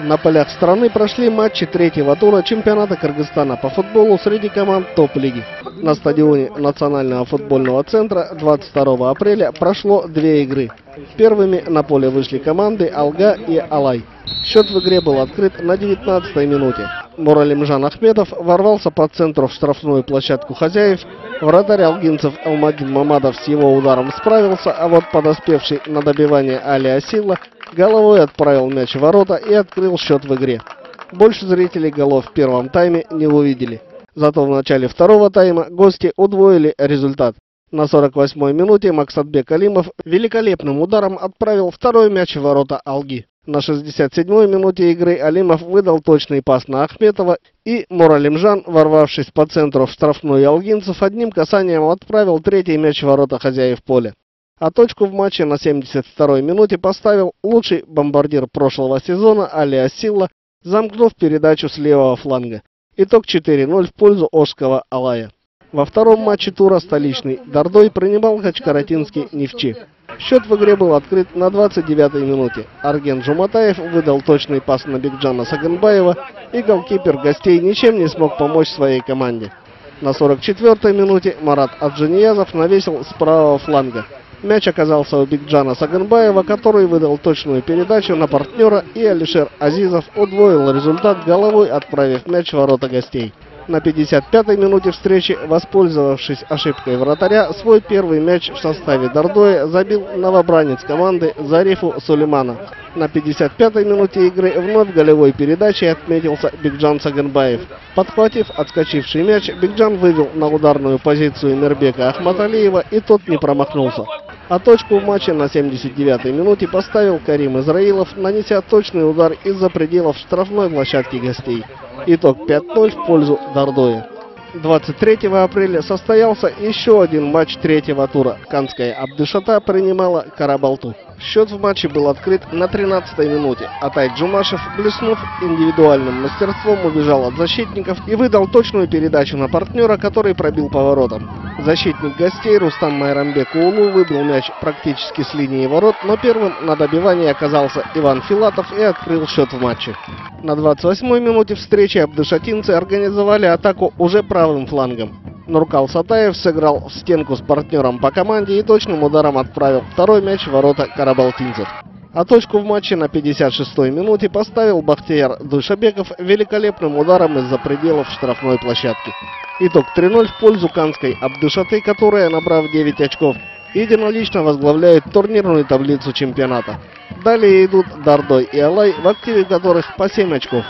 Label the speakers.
Speaker 1: На полях страны прошли матчи третьего тура чемпионата Кыргызстана по футболу среди команд топ-лиги. На стадионе Национального футбольного центра 22 апреля прошло две игры. Первыми на поле вышли команды «Алга» и «Алай». Счет в игре был открыт на 19-й минуте. Муралимжан Ахмедов ворвался по центру в штрафную площадку хозяев. Вратарь алгинцев Алмадин Мамадов с его ударом справился, а вот подоспевший на добивание Али Асилла головой отправил мяч в ворота и открыл счет в игре. Больше зрителей голов в первом тайме не увидели. Зато в начале второго тайма гости удвоили результат. На 48-й минуте Максатбек Алимов великолепным ударом отправил второй мяч в ворота Алги. На 67-й минуте игры Алимов выдал точный пас на Ахметова и Муралимжан, ворвавшись по центру в штрафную Алгинцев, одним касанием отправил третий мяч в ворота хозяев поля. А точку в матче на 72-й минуте поставил лучший бомбардир прошлого сезона Али Силла, замкнув передачу с левого фланга. Итог 4-0 в пользу Ожского Алая. Во втором матче тура столичный Дордой принимал Хачкаратинский Нефчи. Счет в игре был открыт на 29-й минуте. Арген Жуматаев выдал точный пас на Бигджана Саганбаева, и голкипер гостей ничем не смог помочь своей команде. На 44-й минуте Марат Аджиниязов навесил с правого фланга. Мяч оказался у Бигджана Саганбаева, который выдал точную передачу на партнера, и Алишер Азизов удвоил результат головой, отправив мяч в ворота гостей. На 55-й минуте встречи, воспользовавшись ошибкой вратаря, свой первый мяч в составе Дордоя забил новобранец команды Зарифу Сулеймана. На 55-й минуте игры вновь голевой передачей отметился Бигджан Саганбаев. Подхватив отскочивший мяч, Бигджан вывел на ударную позицию Мирбека Ахматалиева и тот не промахнулся. А точку в матче на 79-й минуте поставил Карим Израилов, нанеся точный удар из-за пределов штрафной площадки гостей. Итог 5-0 в пользу Дордоя. 23 апреля состоялся еще один матч третьего тура. Канская Абдышата принимала Карабалту. Счет в матче был открыт на 13-й минуте. Атай Джумашев, блеснув индивидуальным мастерством, убежал от защитников и выдал точную передачу на партнера, который пробил поворотом. Защитник гостей Рустам Майрамбек Улу выбил мяч практически с линии ворот, но первым на добивании оказался Иван Филатов и открыл счет в матче. На 28-й минуте встречи абдышатинцы организовали атаку уже правым флангом. Нуркал Сатаев сыграл в стенку с партнером по команде и точным ударом отправил второй мяч в ворота карабалтинцев. А точку в матче на 56-й минуте поставил Бахтияр Душабеков великолепным ударом из-за пределов штрафной площадки. Итог 3-0 в пользу Канской Абдышаты, которая, набрав 9 очков, единолично возглавляет турнирную таблицу чемпионата. Далее идут Дардой и Алай, в активе которых по 7 очков.